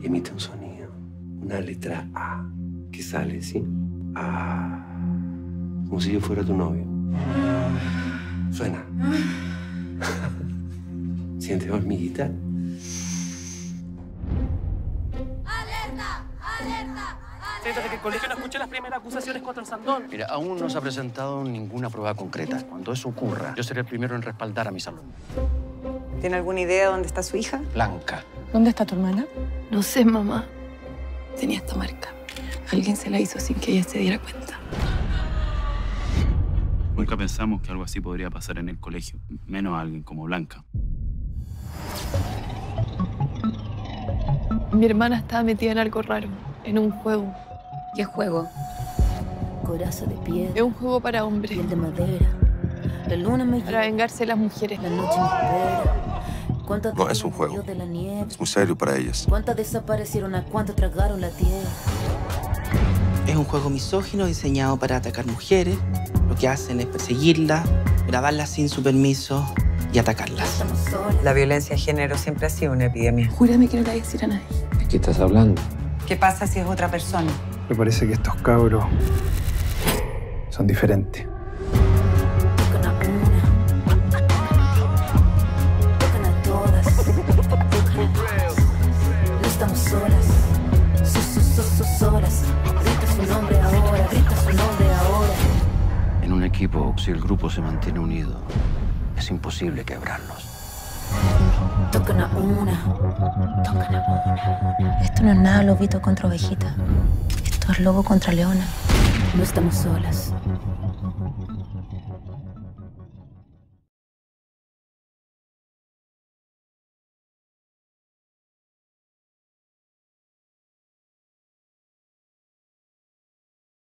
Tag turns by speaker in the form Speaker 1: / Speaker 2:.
Speaker 1: y emite un sonido, una letra A, que sale, ¿sí? A. Como si yo fuera tu novio. Suena. ¿Sientes hormiguita?
Speaker 2: Desde que el colegio no escuché las primeras acusaciones contra el Sandón.
Speaker 3: Mira, aún no se ha presentado ninguna prueba concreta. Cuando eso ocurra, yo seré el primero en respaldar a mis alumnos.
Speaker 4: ¿Tiene alguna idea de dónde está su hija?
Speaker 3: Blanca.
Speaker 5: ¿Dónde está tu hermana?
Speaker 6: No sé, mamá. Tenía esta marca. Alguien se la hizo sin que ella se diera cuenta.
Speaker 7: Nunca pensamos que algo así podría pasar en el colegio, menos a alguien como Blanca.
Speaker 6: Mi hermana estaba metida en algo raro, en un juego.
Speaker 8: ¿Qué juego? Coraza de piedra,
Speaker 6: Es un juego para hombres,
Speaker 8: piel de madera. La luna me
Speaker 6: para vengarse las mujeres.
Speaker 8: la noche me espera. ¿Cuántas
Speaker 9: No, es un juego.
Speaker 8: de la nieve?
Speaker 9: Es muy serio para ellas.
Speaker 8: ¿Cuántas desaparecieron? ¿A cuántas tragaron la tierra?
Speaker 10: Es un juego misógino diseñado para atacar mujeres. Lo que hacen es perseguirlas, grabarlas sin su permiso y atacarlas.
Speaker 4: La violencia de género siempre ha sido una epidemia.
Speaker 6: Júrame que no le voy a decir a nadie.
Speaker 1: ¿De qué estás hablando?
Speaker 4: ¿Qué pasa si es otra persona?
Speaker 11: Me parece que estos cabros son diferentes.
Speaker 3: Equipo, si el grupo se mantiene unido, es imposible quebrarlos.
Speaker 8: Tocan a una. Tocan a una. Esto no es nada lobito contra ovejita. Esto es lobo contra leona. No estamos solas.